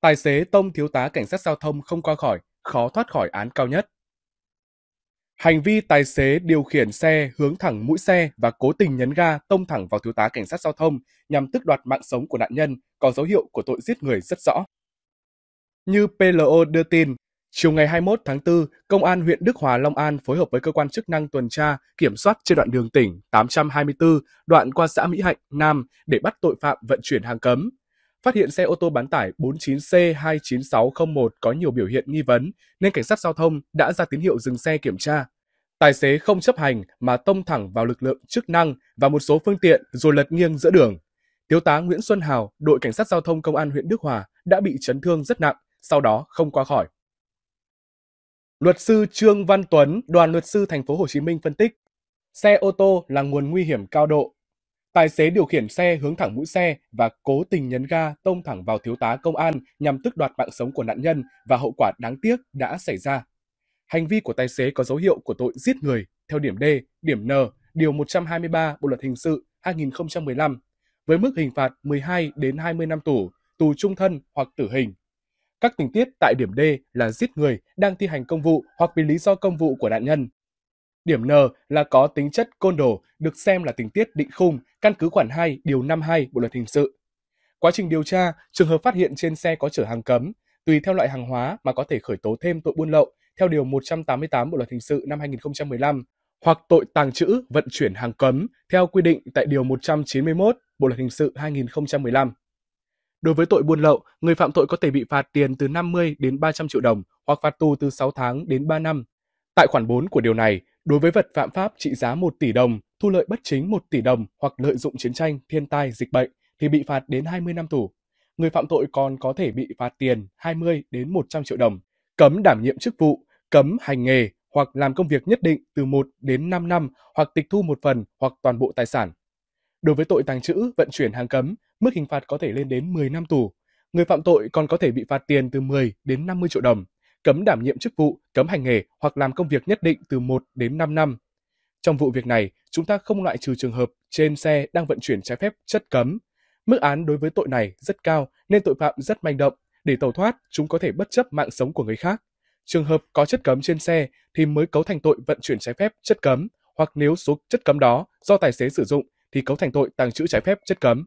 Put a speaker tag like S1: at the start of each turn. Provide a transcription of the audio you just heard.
S1: Tài xế tông thiếu tá cảnh sát giao thông không qua khỏi, khó thoát khỏi án cao nhất. Hành vi tài xế điều khiển xe hướng thẳng mũi xe và cố tình nhấn ga tông thẳng vào thiếu tá cảnh sát giao thông nhằm tước đoạt mạng sống của nạn nhân có dấu hiệu của tội giết người rất rõ. Như PLO đưa tin, chiều ngày 21 tháng 4, Công an huyện Đức Hòa, Long An phối hợp với cơ quan chức năng tuần tra, kiểm soát trên đoạn đường tỉnh 824, đoạn qua xã Mỹ Hạnh, Nam để bắt tội phạm vận chuyển hàng cấm. Phát hiện xe ô tô bán tải 49C29601 có nhiều biểu hiện nghi vấn, nên cảnh sát giao thông đã ra tín hiệu dừng xe kiểm tra. Tài xế không chấp hành mà tông thẳng vào lực lượng chức năng và một số phương tiện rồi lật nghiêng giữa đường. Thiếu tá Nguyễn Xuân Hào, đội cảnh sát giao thông công an huyện Đức Hòa đã bị chấn thương rất nặng, sau đó không qua khỏi. Luật sư Trương Văn Tuấn, đoàn luật sư thành phố Hồ Chí Minh phân tích, xe ô tô là nguồn nguy hiểm cao độ. Tài xế điều khiển xe hướng thẳng mũi xe và cố tình nhấn ga tông thẳng vào thiếu tá công an nhằm tước đoạt mạng sống của nạn nhân và hậu quả đáng tiếc đã xảy ra. Hành vi của tài xế có dấu hiệu của tội giết người theo điểm D, điểm N, điều 123 Bộ luật hình sự 2015 với mức hình phạt 12 đến 20 năm tù, tù trung thân hoặc tử hình. Các tình tiết tại điểm D là giết người đang thi hành công vụ hoặc vì lý do công vụ của nạn nhân. Điểm N là có tính chất côn đồ, được xem là tình tiết định khung, căn cứ khoản 2 điều 52 Bộ luật hình sự. Quá trình điều tra, trường hợp phát hiện trên xe có chở hàng cấm, tùy theo loại hàng hóa mà có thể khởi tố thêm tội buôn lậu theo điều 188 Bộ luật hình sự năm 2015 hoặc tội tàng trữ, vận chuyển hàng cấm theo quy định tại điều 191 Bộ luật hình sự 2015. Đối với tội buôn lậu, người phạm tội có thể bị phạt tiền từ 50 đến 300 triệu đồng hoặc phạt tù từ 6 tháng đến 3 năm. Tại khoản 4 của điều này, đối với vật phạm pháp trị giá 1 tỷ đồng, thu lợi bất chính 1 tỷ đồng hoặc lợi dụng chiến tranh, thiên tai, dịch bệnh thì bị phạt đến 20 năm tù. Người phạm tội còn có thể bị phạt tiền 20 đến 100 triệu đồng, cấm đảm nhiệm chức vụ, cấm hành nghề hoặc làm công việc nhất định từ 1 đến 5 năm hoặc tịch thu một phần hoặc toàn bộ tài sản. Đối với tội tàng trữ, vận chuyển hàng cấm, mức hình phạt có thể lên đến 10 năm tù. Người phạm tội còn có thể bị phạt tiền từ 10 đến 50 triệu đồng, cấm đảm nhiệm chức vụ, cấm hành nghề hoặc làm công việc nhất định từ 1 đến 5 năm. Trong vụ việc này, chúng ta không loại trừ trường hợp trên xe đang vận chuyển trái phép chất cấm. Mức án đối với tội này rất cao nên tội phạm rất manh động. Để tẩu thoát, chúng có thể bất chấp mạng sống của người khác. Trường hợp có chất cấm trên xe thì mới cấu thành tội vận chuyển trái phép chất cấm, hoặc nếu số chất cấm đó do tài xế sử dụng thì cấu thành tội tàng trữ trái phép chất cấm.